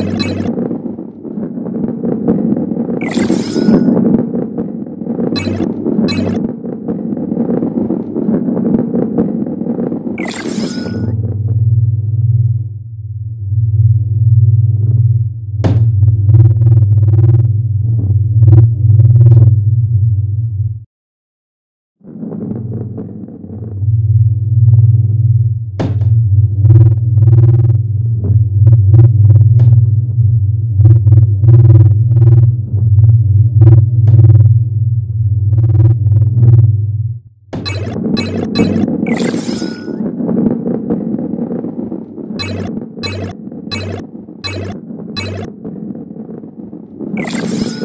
あ! you